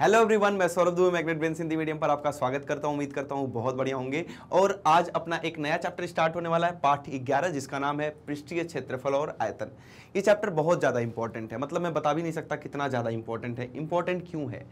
Hello everyone मैं Saurabh Dubey Magnet Brain Hindi medium पर आपका स्वागत करता हूँ, उम्मीद करता हूँ बहुत बढ़िया होंगे। और आज अपना एक नया चैप्टर स्टार्ट होने वाला है, पाठ 11 जिसका नाम है पृष्ठीय क्षेत्रफल और आयतन। ये चैप्टर बहुत ज़्यादा इंपॉर्टेंट है। मतलब मैं बता भी नहीं सकता कितना ज़्यादा इंपॉर्टेंट है। इंपॉर्टेंट क्यों है?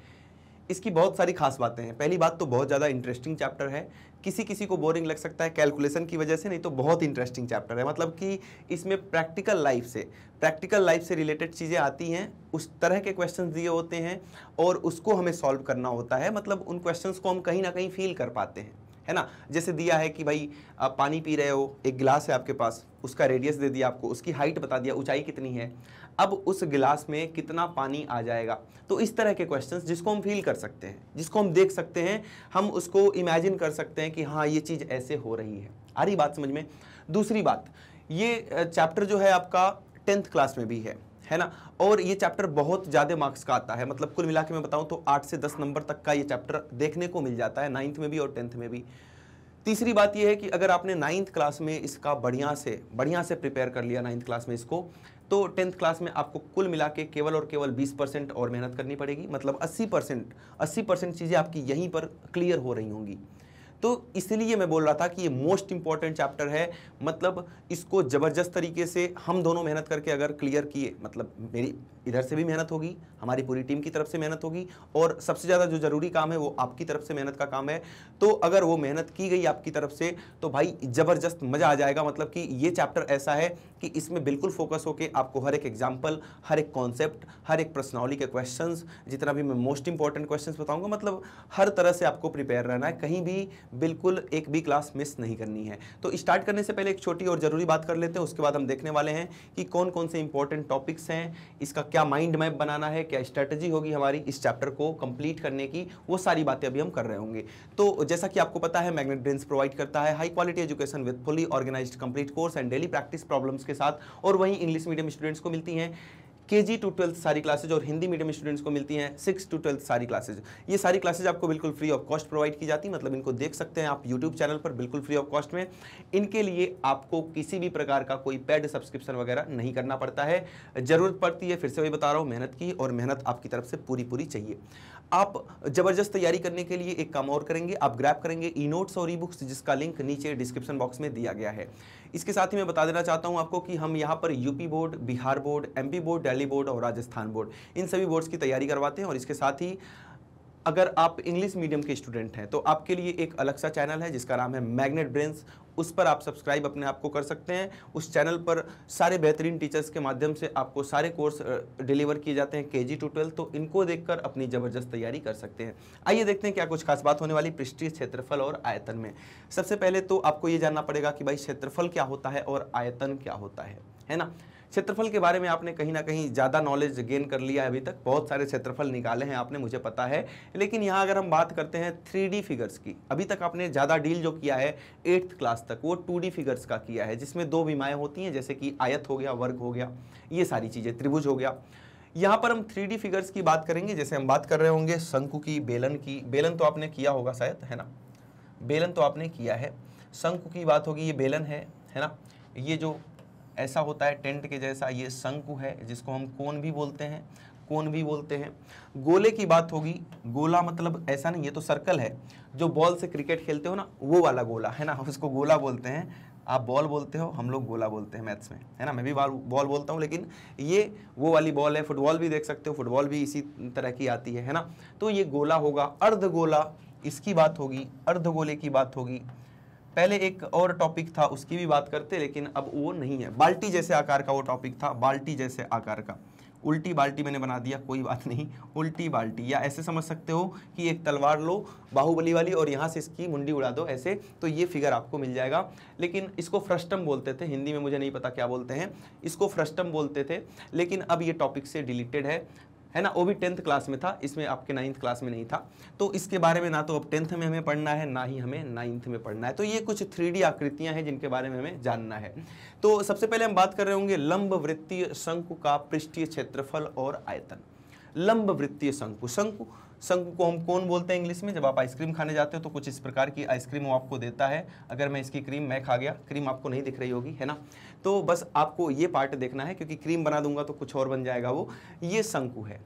इसकी बहुत सारी खास बातें हैं। पहली बात तो बहुत ज़्यादा इंटरेस्टिंग चैप्टर है। किसी किसी को बोरिंग लग सकता है कैलकुलेशन की वजह से, नहीं तो बहुत इंटरेस्टिंग चैप्टर है। मतलब कि इसमें प्रैक्टिकल लाइफ से प्रैक्टिकल लाइफ से रिलेटेड चीज़ें आती हैं, उस तरह के क्वेश्चन दिए होते हैं और उसको हमें सॉल्व करना होता है। मतलब उन क्वेश्चन को हम कहीं ना कहीं फील कर पाते हैं। है ना? जैसे दिया है कि भाई, आप पानी पी रहे हो, एक गिलास है आपके पास, उसका रेडियस दे दिया आपको, उसकी हाइट बता दिया, ऊंचाई कितनी है, अब उस गिलास में कितना पानी आ जाएगा? तो इस तरह के क्वेश्चंस जिसको हम फील कर सकते हैं, जिसको हम देख सकते हैं, हम उसको इमेजिन कर सकते हैं कि हाँ ये चीज़ ऐसे हो रही है। आ रही बात समझ में? दूसरी बात, ये चैप्टर जो है आपका टेंथ क्लास में भी है। है ना? और ये चैप्टर बहुत ज़्यादा मार्क्स का आता है। मतलब कुल मिला के मैं बताऊँ तो आठ से दस नंबर तक का ये चैप्टर देखने को मिल जाता है नाइन्थ में भी और टेंथ में भी। तीसरी बात यह है कि अगर आपने नाइन्थ क्लास में इसका बढ़िया से बढ़िया से प्रिपेयर कर लिया नाइन्थ क्लास में इसको तो टेंथ क्लास में आपको कुल मिला के केवल और केवल 20 परसेंट और मेहनत करनी पड़ेगी। मतलब 80 परसेंट, अस्सी परसेंट चीज़ें आपकी यहीं पर क्लियर हो रही होंगी। तो इसलिए मैं बोल रहा था कि ये मोस्ट इंपॉर्टेंट चैप्टर है। मतलब इसको ज़बरदस्त तरीके से हम दोनों मेहनत करके अगर क्लियर किए मतलब मेरी इधर से भी मेहनत होगी, हमारी पूरी टीम की तरफ़ से मेहनत होगी और सबसे ज़्यादा जो ज़रूरी काम है वो आपकी तरफ़ से मेहनत का काम है। तो अगर वो मेहनत की गई आपकी तरफ़ से तो भाई ज़बरदस्त मज़ा आ जाएगा। मतलब कि ये चैप्टर ऐसा है कि इसमें बिल्कुल फोकस होकर आपको हर एक एग्ज़ाम्पल हर एक कॉन्सेप्ट हर एक पर्सनॉली के क्वेश्चन जितना भी मैं मोस्ट इंपॉर्टेंट क्वेश्चन बताऊँगा मतलब हर तरह से आपको प्रिपेयर रहना है। कहीं भी बिल्कुल एक भी क्लास मिस नहीं करनी है। तो स्टार्ट करने से पहले एक छोटी और ज़रूरी बात कर लेते हैं, उसके बाद हम देखने वाले हैं कि कौन कौन से इंपॉर्टेंट टॉपिक्स हैं, इसका क्या माइंड मैप बनाना है, क्या स्ट्रैटेजी होगी हमारी इस चैप्टर को कंप्लीट करने की, वो सारी बातें अभी हम कर रहे होंगे। तो जैसा कि आपको पता है मैग्नेट ब्रेन्स प्रोवाइड करता है high quality education with fully organised complete course and daily practice problems के साथ, और वहीं इंग्लिश मीडियम स्टूडेंट्स को मिलती हैं। के जी टू ट्वेल्थ सारी क्लासेज और हिंदी मीडियम स्टूडेंट्स को मिलती हैं। सिक्स टू ट्वेल्थ सारी क्लासेज ये सारी क्लासेज आपको बिल्कुल फ्री ऑफ़ कॉस्ट प्रोवाइड की जाती है। मतलब इनको देख सकते हैं आप यूट्यूब चैनल पर बिल्कुल फ्री ऑफ़ कॉस्ट में। इनके लिए आपको किसी भी प्रकार का कोई पेड सब्सक्रिप्शन वगैरह नहीं करना पड़ता है। ज़रूरत पड़ती है, फिर से वही बता रहा हूँ, मेहनत की और मेहनत आपकी तरफ़ से पूरी पूरी चाहिए। आप ज़बरदस्त तैयारी करने के लिए एक काम और करेंगे, आप ग्रैप करेंगे ई नोट्स और ई बुक्स जिसका लिंक नीचे डिस्क्रिप्शन बॉक्स में दिया गया है। इसके साथ ही मैं बता देना चाहता हूँ आपको कि हम यहाँ पर UP board, Bihar board, MP board, Delhi board और राजस्थान बोर्ड, इन सभी बोर्ड्स की तैयारी करवाते हैं और इसके साथ ही अगर आप इंग्लिश मीडियम के स्टूडेंट हैं तो आपके लिए एक अलग सा चैनल है जिसका नाम है मैग्नेट ब्रेन्स उस पर आप सब्सक्राइब अपने आप को कर सकते हैं। उस चैनल पर सारे बेहतरीन टीचर्स के माध्यम से आपको सारे कोर्स डिलीवर किए जाते हैं के जी टू ट्वेल्व तो इनको देखकर अपनी ज़बरदस्त तैयारी कर सकते हैं। आइए देखते हैं क्या कुछ खास बात होने वाली पृष्ठीय क्षेत्रफल और आयतन में। सबसे पहले तो आपको ये जानना पड़ेगा कि भाई क्षेत्रफल क्या होता है और आयतन क्या होता है है ना? क्षेत्रफल के बारे में आपने कहीं ना कहीं ज़्यादा नॉलेज गेन कर लिया है अभी तक। बहुत सारे क्षेत्रफल निकाले हैं आपने, मुझे पता है। लेकिन यहाँ अगर हम बात करते हैं थ्री फिगर्स की, अभी तक आपने ज़्यादा डील जो किया है एट्थ क्लास तक, वो टू फिगर्स का किया है, जिसमें दो बीमाएँ होती हैं, जैसे कि आयत हो गया, वर्ग हो गया, ये सारी चीज़ें, त्रिभुज हो गया। यहाँ पर हम थ्री फिगर्स की बात करेंगे, जैसे हम बात कर रहे होंगे शंकु की, बेलन की। बेलन तो आपने किया होगा शायद, है ना? बेलन तो आपने किया है। शंकु की बात होगी, ये बेलन है है ना? ये जो ऐसा होता है टेंट के जैसा ये शंकु है, जिसको हम कोन भी बोलते हैं, कोन भी बोलते हैं। गोले की बात होगी, गोला मतलब ऐसा नहीं, ये तो सर्कल है। जो बॉल से क्रिकेट खेलते हो ना, वो वाला गोला, है ना? उसको गोला बोलते हैं। आप बॉल बोलते हो, हम लोग गोला बोलते हैं मैथ्स में, है ना? मैं भी बॉल बोलता हूँ, लेकिन ये वो वाली बॉल है। फुटबॉल भी देख सकते हो फुटबॉल भी इसी तरह की आती है है ना? तो ये गोला होगा, अर्ध गोला, इसकी बात होगी, अर्ध गोले की बात होगी। पहले एक और टॉपिक था, उसकी भी बात करते, लेकिन अब वो नहीं है। बाल्टी जैसे आकार का वो टॉपिक था, बाल्टी जैसे आकार का। उल्टी बाल्टी मैंने बना दिया, कोई बात नहीं, उल्टी बाल्टी। या ऐसे समझ सकते हो कि एक तलवार लो, बाहुबली वाली, और यहाँ से इसकी मुंडी उड़ा दो, ऐसे तो ये फिगर आपको मिल जाएगा। लेकिन इसको फ्रस्टम बोलते थे, हिंदी में मुझे नहीं पता क्या बोलते हैं। इसको फ्रस्टम बोलते थे, लेकिन अब ये टॉपिक से डिलीटेड है। है ना? वो भी टेंथ क्लास में था, इसमें आपके नाइन्थ क्लास में नहीं था। तो इसके बारे में ना तो अब टेंथ में हमें पढ़ना है, ना ही हमें नाइन्थ में पढ़ना है। तो ये कुछ थ्री आकृतियाँ हैं जिनके बारे में हमें जानना है। तो सबसे पहले हम बात कर रहे होंगे लंब वृत्तीय शंकु का पृष्ठीय क्षेत्रफल और आयतन। लंब वृत्तीय शंकु। शंकु शंकु को हम कौन बोलते हैं इंग्लिश में? जब आप आइसक्रीम खाने जाते हो तो कुछ इस प्रकार की आइसक्रीम वो आपको देता है। अगर मैं इसकी क्रीम मैं खा गया, क्रीम आपको नहीं दिख रही होगी, है ना? तो बस आपको ये पार्ट देखना है, क्योंकि क्रीम बना दूँगा तो कुछ और बन जाएगा वो। ये शंकु है।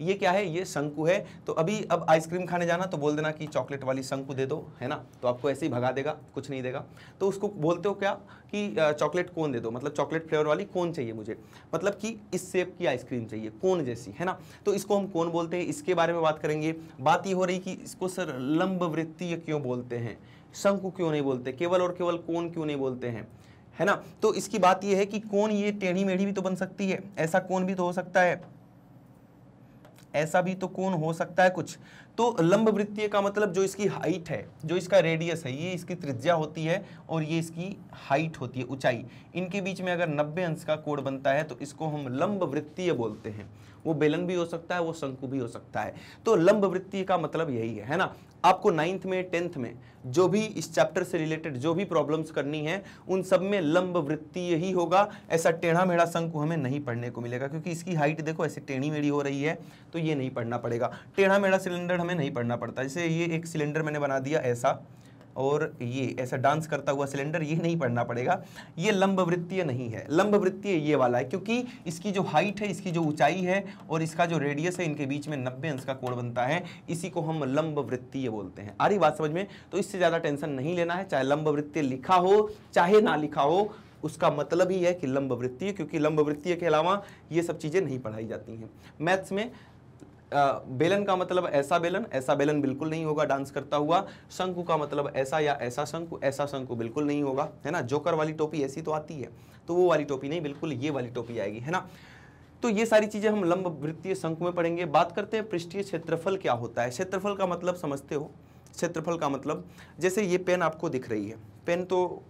ये क्या है? ये शंकु है। तो अभी अब आइसक्रीम खाने जाना तो बोल देना कि चॉकलेट वाली शंकु दे दो, है ना? तो आपको ऐसे ही भगा देगा, कुछ नहीं देगा। तो उसको बोलते हो क्या कि चॉकलेट कौन दे दो? मतलब चॉकलेट फ्लेवर वाली कौन चाहिए मुझे? मतलब कि इस सेप की आइसक्रीम चाहिए, कौन जैसी, है ना? तो इसको हम कौन बोलते हैं? इसके बारे में बात करेंगे। बात ये हो रही कि इसको सर लंब वृत्तीय क्यों बोलते हैं? शंकु क्यों नहीं बोलते? केवल और केवल कौन क्यों नहीं बोलते हैं? है ना? तो इसकी बात यह है कि कौन ये टेढ़ी मेढ़ी भी तो बन सकती है? ऐसा कौन भी तो हो सकता है? ऐसा भी तो कौन हो सकता है कुछ? तो लंब वृत्तीय का मतलब जो इसकी हाइट है, जो इसका रेडियस है, ये इसकी त्रिज्या होती है और ये इसकी हाइट होती है, ऊंचाई। इनके बीच में अगर 90 अंश का कोण बनता है तो इसको हम लंब वृत्तीय बोलते हैं। वो बेलन भी हो सकता है, वो शंकु भी हो सकता है। तो लंब वृत्तीय का मतलब यही है है ना? आपको नाइन्थ में टेंथ में जो भी इस चैप्टर से रिलेटेड जो भी प्रॉब्लम्स करनी है, उन सब में लंब वृत्तीय ही होगा। ऐसा टेढ़ा मेढ़ा शंकु हमें नहीं पढ़ने को मिलेगा, क्योंकि इसकी हाइट देखो, ऐसे टेढ़ी मेढ़ी हो रही है तो ये नहीं पढ़ना पड़ेगा। टेढ़ा मेढ़ा सिलेंडर हमें नहीं पढ़ना पड़ता। जैसे ये एक सिलेंडर मैंने बना दिया ऐसा और ये ऐसा डांस करता हुआ सिलेंडर ये नहीं पढ़ना पड़ेगा। ये लंब वृत्तीय नहीं है। लंब वृत्तीय ये वाला है, क्योंकि इसकी जो हाइट है, इसकी जो ऊंचाई है और इसका जो रेडियस है, इनके बीच में नब्बे अंश का कोण बनता है। इसी को हम लंब वृत्तीय बोलते हैं। आ रही बात समझ में? तो इससे ज़्यादा टेंशन नहीं लेना है, चाहे लंब वृत्तीय लिखा हो, चाहे ना लिखा हो, उसका मतलब ही है कि लंब वृत्तीय क्योंकि लंब वृत्तीय के अलावा ये सब चीज़ें नहीं पढ़ाई जाती हैं। मैथ्स में बेलन का मतलब ऐसा बेलन ऐसा बेलन बिल्कुल नहीं होगा डांस करता हुआ। शंकु का मतलब ऐसा या ऐसा शंकु ऐसा शंकु बिल्कुल नहीं होगा, है ना? जोकर वाली टोपी ऐसी तो आती है तो वो वाली टोपी नहीं, बिल्कुल ये वाली टोपी आएगी, है ना? तो ये सारी चीज़ें हम लंब वृत्तीय शंकु में पढ़ेंगे। बात करते हैं पृष्ठीय क्षेत्रफल क्या होता है। क्षेत्रफल का मतलब समझते हो, क्षेत्रफल का मतलब जैसे ये पेन आपको दिख रही है, पेन तो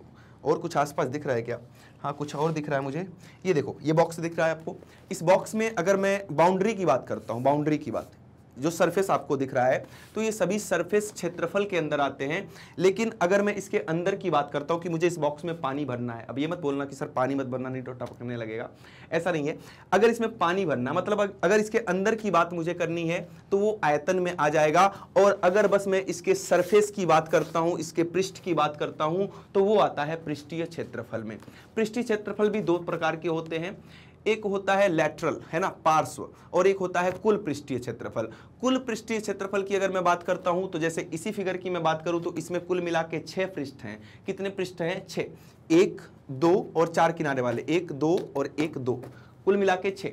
और कुछ आसपास दिख रहा है क्या? हाँ कुछ और दिख रहा है मुझे। ये देखो, ये बॉक्स दिख रहा है आपको। इस बॉक्स में अगर मैं बाउंड्री की बात करता हूँ बाउंड्री की बात। जो सरफेस आपको दिख रहा है तो ये सभी सरफेस क्षेत्रफल के अंदर आते हैं। लेकिन अगर मैं इसके अंदर की बात करता हूँ कि मुझे इस बॉक्स में पानी भरना है, अब ये मत बोलना कि सर पानी मत भरना, नहीं टोटा पकड़ने लगेगा। ऐसा नहीं है। अगर इसमें पानी भरना मतलब अगर इसके अंदर की बात मुझे करनी है तो वो आयतन में आ जाएगा। और अगर बस मैं इसके सरफेस की बात करता हूँ, इसके पृष्ठ की बात करता हूँ तो वो आता है पृष्ठीय क्षेत्रफल में। पृष्ठीय क्षेत्रफल भी दो प्रकार के होते हैं। एक होता है लेटरल है ना, पार्श्व, और एक होता है कुल पृष्ठीय क्षेत्रफल। कुल पृष्ठीय क्षेत्रफल की अगर मैं बात करता हूँ तो जैसे इसी फिगर की मैं बात करूँ तो इसमें कुल मिला के छह पृष्ठ हैं। कितने पृष्ठ हैं? छह। एक, दो और चार किनारे वाले। एक, दो और एक, दो। कुल मिला के छह।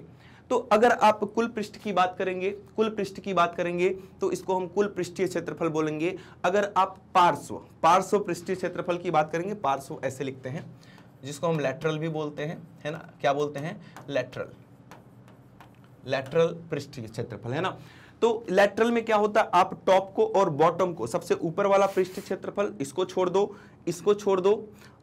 तो अगर आप कुल पृष्ठ की बात करेंगे, कुल पृष्ठ की बात करेंगे तो इसको हम कुल पृष्ठीय क्षेत्रफल बोलेंगे। अगर आप पार्श्व पार्श्व पृष्ठीय क्षेत्रफल की बात करेंगे, पार्श्व ऐसे लिखते हैं। जिसको हम लेटरल भी बोलते हैं, है ना? क्या बोलते हैं? लेटरल लेटरल पृष्ठीय क्षेत्रफल, है ना? तो लेटरल में क्या होता है? आप टॉप को और बॉटम को, सबसे ऊपर वाला पृष्ठ क्षेत्रफल, इसको छोड़ दो, इसको छोड़ दो।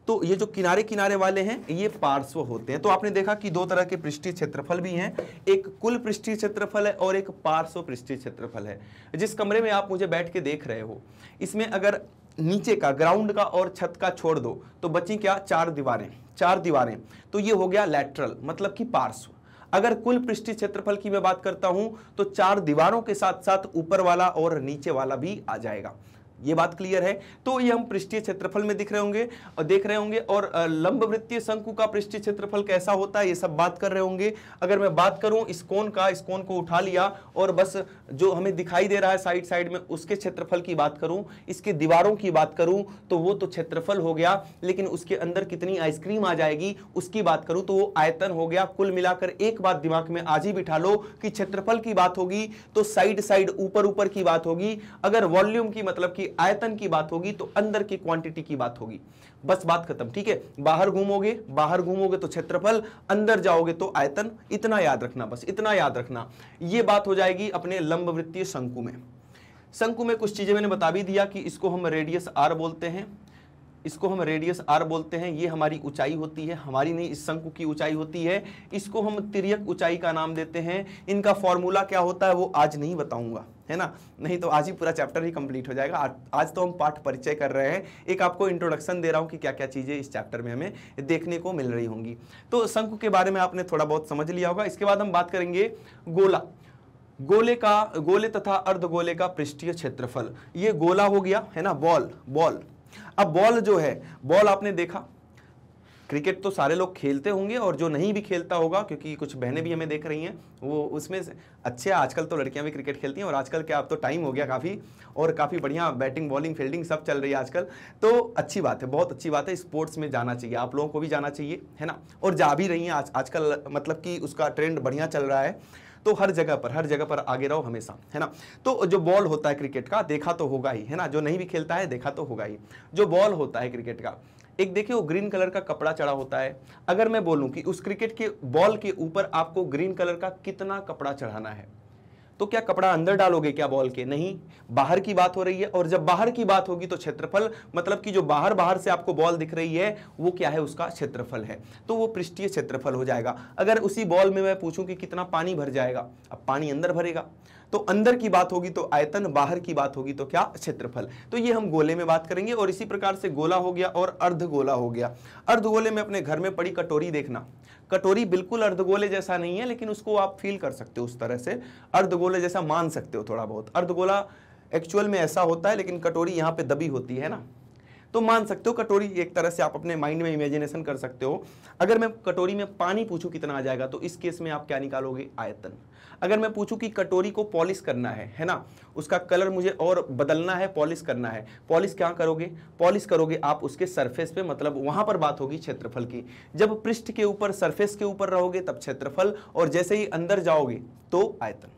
तो ये जो किनारे किनारे वाले हैं, ये पार्श्व होते हैं। तो आपने देखा कि दो तरह के पृष्ठीय क्षेत्रफल भी हैं। एक कुल पृष्ठीय क्षेत्रफल है और एक पार्श्व पृष्ठीय क्षेत्रफल है। जिस कमरे में आप मुझे बैठ के देख रहे हो, इसमें अगर नीचे का ग्राउंड का और छत का छोड़ दो। तो बची क्या? चार दीवारें। चार दीवारें। तो ये हो गया लेटरल मतलब कि पार्श्व। अगर कुल पृष्ठीय क्षेत्रफल की मैं बात करता हूँ तो चार दीवारों के साथ साथ ऊपर वाला और नीचे वाला भी आ जाएगा। ये बात क्लियर है। तो ये हम पृष्ठीय क्षेत्रफल में दिख रहे होंगे और देख रहे होंगे और लंब वृत्तीय शंकु का पृष्ठीय क्षेत्रफल कैसा होता है, ये सब बात कर रहे होंगे। अगर मैं बात करूँ इस कोण का, इस कोण को उठा लिया और बस जो हमें दिखाई दे रहा है साइड साइड में उसके क्षेत्रफल की बात करूँ, इसके दीवारों की बात करूँ तो वो तो क्षेत्रफल हो गया, लेकिन उसके अंदर कितनी आइसक्रीम आ जाएगी, उसकी बात करूँ तो वो आयतन हो गया। कुल मिलाकर एक बात दिमाग में आज ही बिठा लो कि क्षेत्रफल की बात होगी तो साइड साइड ऊपर ऊपर की बात होगी। अगर वॉल्यूम की मतलब की आयतन की बात होगी तो अंदर की क्वांटिटी की बात होगी। बस बात खत्म, ठीक है? बाहर घूमोगे बाहर घूमोगे तो क्षेत्रफल, अंदर जाओगे तो आयतन। इतना याद रखना बस, इतना याद रखना। यह बात हो जाएगी अपने लंब वृत्तीय शंकु में। शंकु में कुछ चीज़ें मैंने बता भी दिया कि इसको हम रेडियस आर बोलते हैं। इसको हम रेडियस आर बोलते हैं, ये हमारी ऊंचाई होती है, हमारी नहीं, इस शंकु की ऊंचाई होती है। इसको हम तिरक ऊंचाई का नाम देते हैं। इनका फॉर्मूला क्या होता है, वो आज नहीं बताऊँगा, है ना? नहीं तो आज ही पूरा चैप्टर ही कंप्लीट हो जाएगा। आज तो हम पाठ परिचय कर रहे हैं। एक आपको इंट्रोडक्शन दे रहा हूँ कि क्या क्या चीज़ें इस चैप्टर में हमें देखने को मिल रही होंगी। तो शंकु के बारे में आपने थोड़ा बहुत समझ लिया होगा। इसके बाद हम बात करेंगे गोला। गोले का, गोले तथा अर्धगोले का पृष्ठीय क्षेत्रफल। ये गोला हो गया, है ना? Ball ball. अब बॉल जो है, बॉल आपने देखा। क्रिकेट तो सारे लोग खेलते होंगे और जो नहीं भी खेलता होगा, क्योंकि कुछ बहनें भी हमें देख रही हैं, वो उसमें अच्छे, आजकल तो लड़कियाँ भी क्रिकेट खेलती हैं और आजकल क्या, अब तो टाइम हो गया काफ़ी और काफ़ी बढ़िया बैटिंग, बॉलिंग, फील्डिंग सब चल रही है आजकल। तो अच्छी बात है, बहुत अच्छी बात है, स्पोर्ट्स में जाना चाहिए, आप लोगों को भी जाना चाहिए, है ना? और जा भी रही हैं आज, आजकल मतलब कि उसका ट्रेंड बढ़िया चल रहा है। तो हर जगह पर, हर जगह पर आगे रहो हमेशा, है ना? तो जो बॉल होता है क्रिकेट का, देखा तो होगा ही, है ना? जो नहीं भी खेलता है, देखा तो होगा ही। जो बॉल होता है क्रिकेट का, एक देखिए वो ग्रीन कलर का कपड़ा चढ़ा होता है। अगर मैं बोलूँ कि उस क्रिकेट के बॉल के ऊपर आपको ग्रीन कलर का कितना कपड़ा चढ़ाना है? तो क्या कपड़ा अंदर डालोगे क्या बॉल के? नहीं। बाहर की बात हो रही है और जब बाहर की बात होगी तो क्षेत्रफल मतलब कि जो बाहर बाहर से आपको बॉल दिख रही है, वो क्या है? उसका क्षेत्रफल है। तो वो पृष्ठीय क्षेत्रफल हो जाएगा। अगर उसी बॉल में मैं पूछूँ कि कितना पानी भर जाएगा? अब पानी अंदर भरेगा। तो अंदर की बात होगी तो आयतन, बाहर की बात होगी तो क्या? क्षेत्रफल। तो ये हम गोले में बात करेंगे और इसी प्रकार से गोला हो गया और अर्धगोला हो गया। अर्धगोले में अपने घर में पड़ी कटोरी देखना। कटोरी बिल्कुल अर्धगोले जैसा नहीं है, लेकिन उसको आप फील कर सकते हो उस तरह से। अर्धगोले जैसा मान सकते हो थोड़ा बहुत। अर्धगोला एक्चुअल में ऐसा होता है, लेकिन कटोरी यहाँ पे दबी होती है ना? तो मान सकते हो कटोरी एक तरह से आप अपने माइंड में इमेजिनेशन कर सकते हो। अगर मैं कटोरी में पानी पूछूँ कितना आ जाएगा तो इस केस में आप क्या निकालोगे? आयतन। अगर मैं पूछूँ कि कटोरी को पॉलिश करना है है ना? उसका कलर मुझे और बदलना है, पॉलिश करना है। पॉलिश क्या करोगे? पॉलिश करोगे आप उसके सरफेस पे मतलब वहाँ पर बात होगी क्षेत्रफल की। जब पृष्ठ के ऊपर, सरफेस के ऊपर रहोगे तब क्षेत्रफल, और जैसे ही अंदर जाओगे तो आयतन।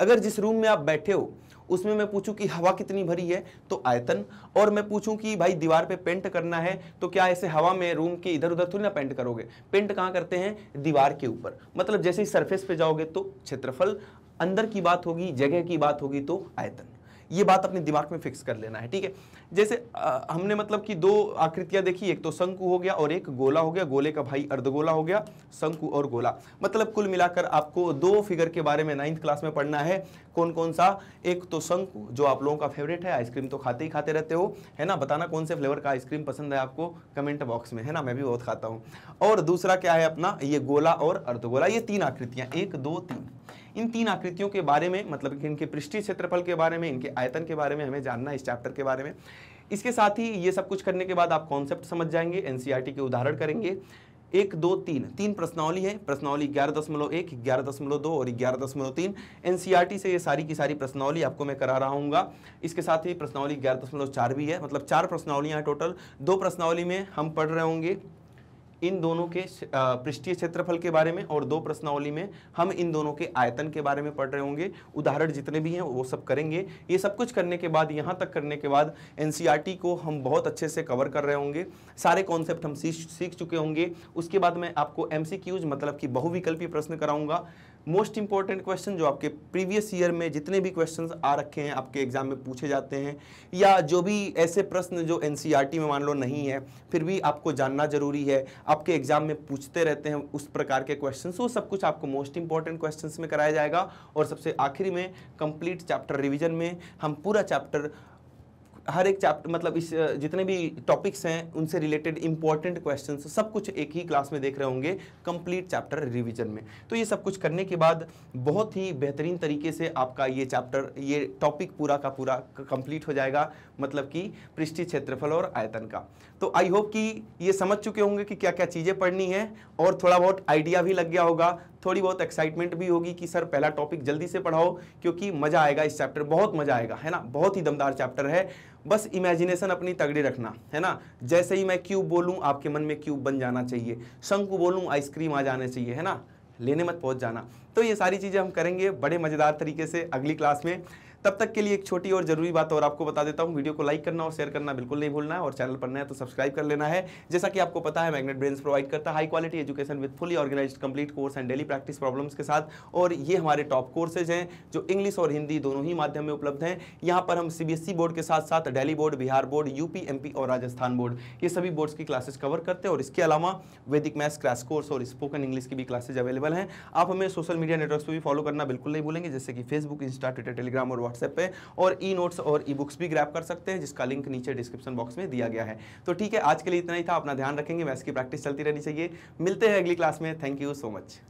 अगर जिस रूम में आप बैठे हो उसमें मैं पूछूँ कि हवा कितनी भरी है? तो आयतन। और मैं पूछूँ कि भाई दीवार पे पेंट करना है तो क्या ऐसे हवा में रूम के इधर उधर थोड़ी ना पेंट करोगे? पेंट कहाँ करते हैं? दीवार के ऊपर। मतलब जैसे ही सरफेस पे जाओगे तो क्षेत्रफल, अंदर की बात होगी, जगह की बात होगी तो आयतन। ये बात अपने दिमाग में फिक्स कर लेना है ठीक है? जैसे आ, हमने मतलब कि दो आकृतियाँ देखी एक तो शंकु हो गया और एक गोला हो गया। गोले का भाई अर्धगोला हो गया शंकु और गोला। मतलब कुल मिलाकर आपको दो फिगर के बारे में नाइन्थ क्लास में पढ़ना है। कौन कौन सा? एक तो शंकु जो आप लोगों का फेवरेट है आइसक्रीम तो खाते ही खाते रहते हो है ना? बताना कौन से फ्लेवर का आइसक्रीम पसंद है आपको कमेंट बॉक्स में है ना? मैं भी बहुत खाता हूँ। और दूसरा क्या है अपना? ये गोला और अर्धगोला ये तीन आकृतियाँ एक दो तीन। इन तीन आकृतियों के बारे में मतलब कि इनके पृष्ठीय क्षेत्रफल के बारे में, इनके आयतन के बारे में हमें जानना है इस चैप्टर के बारे में। इसके साथ ही ये सब कुछ करने के बाद आप कॉन्सेप्ट समझ जाएँगे एनसीईआरटी के उदाहरण करेंगे। एक, दो, तीन तीन प्रश्नावली है। प्रश्नावली ग्यारह दशमलव एक, ग्यारह दशमलव दो और ग्यारह दशमलव तीन। एनसीईआरटी से ये सारी की सारी प्रश्नावली आपको मैं करा रहा हूँ इसके साथ ही प्रश्नावली ग्यारह दशमलव चार भी है मतलब चार प्रश्नावलियाँ हैं टोटल दो प्रश्नावली में हम पढ़ रहे होंगे। इन दोनों के पृष्ठीय क्षेत्रफल के बारे में और दो प्रश्नावली में हम इन दोनों के आयतन के बारे में पढ़ रहे होंगे। उदाहरण जितने भी हैं, वो सब करेंगे। ये सब कुछ करने के बाद, यहाँ तक करने के बाद एन को हम बहुत अच्छे से कवर कर रहे होंगे। सारे कॉन्सेप्ट हम सीख सीख चुके होंगे। उसके बाद मैं आपको एम मतलब कि बहुविकल्पी प्रश्न कराऊँगा। मोस्ट इंपॉर्टेंट क्वेश्चन जो आपके प्रीवियस ईयर में जितने भी क्वेश्चंस आ रखे हैं, आपके एग्ज़ाम में पूछे जाते हैं, या जो भी ऐसे प्रश्न जो एन e में मान लो नहीं है, फिर भी आपको जानना ज़रूरी है, आपके एग्ज़ाम में पूछते रहते हैं उस प्रकार के क्वेश्चन वो सब कुछ आपको मोस्ट इंपॉर्टेंट क्वेश्चन में कराया जाएगा। और सबसे आखिरी में कंप्लीट चैप्टर रिविजन में हम पूरा चैप्टर हर एक चैप्टर मतलब इस जितने भी टॉपिक्स हैं, उनसे रिलेटेड इंपॉर्टेंट क्वेश्चन सब कुछ एक ही क्लास में देख रहे होंगे कंप्लीट चैप्टर रिविजन में। तो ये सब कुछ करने के बाद बहुत ही बेहतरीन तरीके से आपका ये चैप्टर ये टॉपिक पूरा का पूरा कंप्लीट हो जाएगा मतलब कि पृष्ठी क्षेत्रफल और आयतन का। तो आई होप कि ये समझ चुके होंगे कि क्या क्या चीज़ें पढ़नी है और थोड़ा बहुत आइडिया भी लग गया होगा। थोड़ी बहुत एक्साइटमेंट भी होगी कि सर पहला टॉपिक जल्दी से पढ़ाओ, क्योंकि मज़ा आएगा इस चैप्टर बहुत मज़ा आएगा, है ना? बहुत ही दमदार चैप्टर है। बस इमेजिनेशन अपनी तगड़ी रखना, है ना? जैसे ही मैं क्यूब बोलूँ, आपके मन में क्यूब बन जाना चाहिए। शंकु बोलूँ आइसक्रीम आ जाना चाहिए, है ना? लेने मत पहुँच जाना। तो ये सारी चीज़ें हम करेंगे बड़े मज़ेदार तरीके से अगली क्लास में। तब तक के लिए एक छोटी और ज़रूरी बात और आपको बता देता हूँ, वीडियो को लाइक करना और शेयर करना बिल्कुल नहीं भूलना है और चैनल पर नया तो सब्सक्राइब कर लेना है। जैसा कि आपको पता है, मैग्नेट ब्रेन्स प्रोवाइड करता है high quality education with fully organise complete course and daily practice problems के साथ। और ये हमारे टॉप कोर्सेज हैं, जो इंग्लिश और हिंदी दोनों ही माध्यम में उपलब्ध हैं। यहाँ पर हम सीबीएसई बोर्ड के साथ साथ Delhi board Bihar board UP MP और राजस्थान बोर्ड ये सभी बोर्ड्स की क्लासेस कवर करते हैं। और इसके अलावा वैदिक मैथ्स क्रैश कोर्स और स्पोकन इंग्लिश की भी क्लासेज अवेलेबल हैं। आप हमें सोशल मीडिया नेटवर्क पर भी फॉलो करना बिल्कुल नहीं भूलेंगे, जैसे कि फेसबुक इंस्टा ट्विटर टेलीग्राम और व्हाट्सएप पे और ई नोट्स और ई बुक्स भी ग्रैप कर सकते हैं, जिसका लिंक नीचे डिस्क्रिप्शन बॉक्स में दिया गया है। तो ठीक है, आज के लिए इतना ही था, अपना ध्यान रखेंगे, वैसे की प्रैक्टिस चलती रहनी चाहिए। मिलते हैं अगली क्लास में। Thank you so much